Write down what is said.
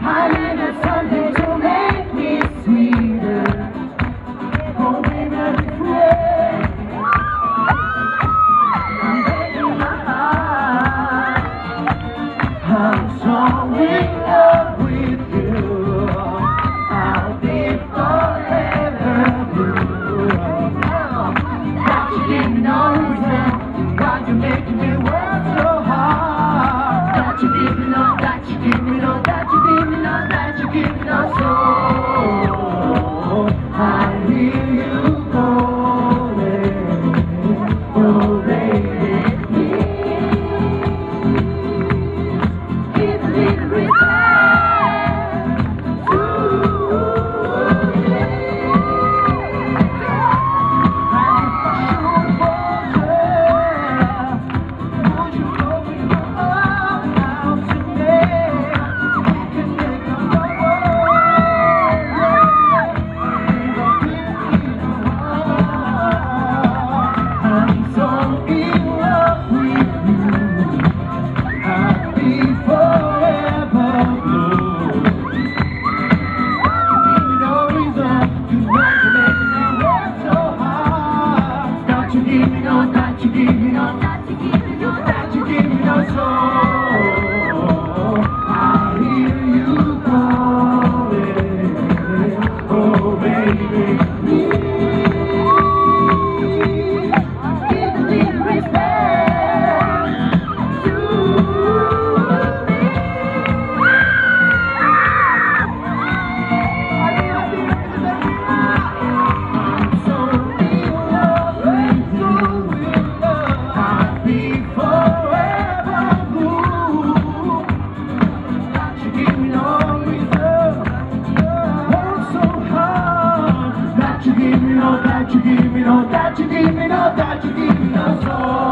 I needed something to make me sweeter. Oh, baby, pray. I'm breaking my heart. I'm so in love with you. I'll be forever blue. You you making me work. Got you soul. That you give me no, that you give me no, that you give me no soul.